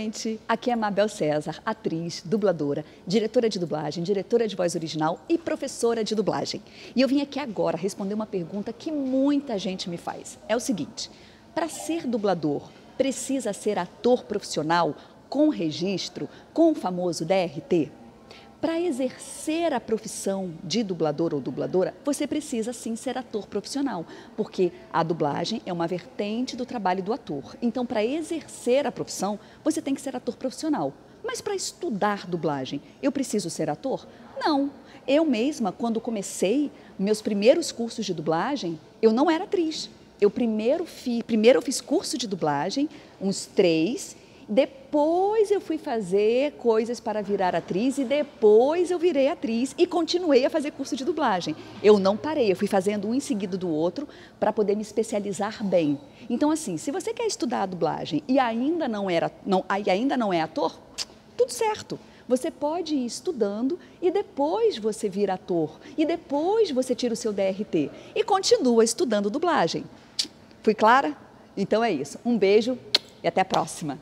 Gente, aqui é Mabel César, atriz, dubladora, diretora de dublagem, diretora de voz original e professora de dublagem. E eu vim aqui agora responder uma pergunta que muita gente me faz. É o seguinte: para ser dublador, precisa ser ator profissional com registro, com o famoso DRT? Para exercer a profissão de dublador ou dubladora, você precisa sim ser ator profissional, porque a dublagem é uma vertente do trabalho do ator. Então, para exercer a profissão, você tem que ser ator profissional. Mas para estudar dublagem, eu preciso ser ator? Não. Eu mesma, quando comecei meus primeiros cursos de dublagem, eu não era atriz. Eu primeiro, fi, primeiro eu fiz curso de dublagem, uns três, depois eu fui fazer coisas para virar atriz e depois eu virei atriz e continuei a fazer curso de dublagem. Eu não parei, eu fui fazendo um em seguida do outro para poder me especializar bem. Então assim, se você quer estudar dublagem e ainda não era, não, ainda não é ator, tudo certo. Você pode ir estudando e depois você vira ator e depois você tira o seu DRT e continua estudando dublagem. Fui clara? Então é isso. Um beijo e até a próxima.